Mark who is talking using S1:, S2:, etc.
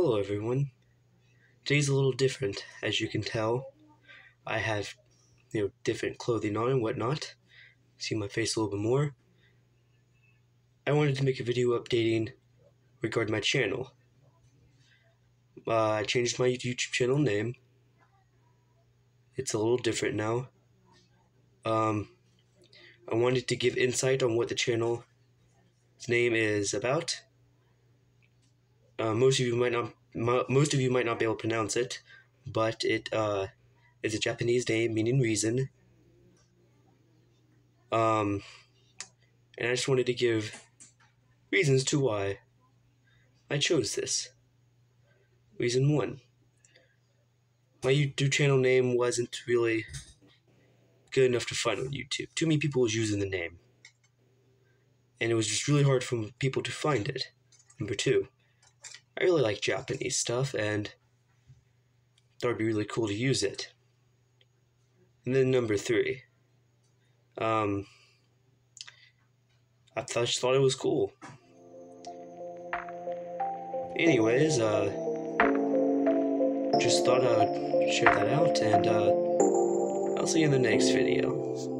S1: Hello everyone. Today's a little different, as you can tell. I have, you know, different clothing on and whatnot. See my face a little bit more. I wanted to make a video updating regarding my channel. Uh, I changed my YouTube channel name. It's a little different now. Um, I wanted to give insight on what the channel's name is about. Uh, most of you might not most of you might not be able to pronounce it, but it uh, is a Japanese name meaning reason. Um, and I just wanted to give reasons to why I chose this. Reason one my YouTube channel name wasn't really good enough to find on YouTube. Too many people was using the name. And it was just really hard for people to find it. Number two, I really like Japanese stuff and thought it'd be really cool to use it. And then number three, um, I thought, just thought it was cool. Anyways, uh, just thought I would share that out, and uh, I'll see you in the next video.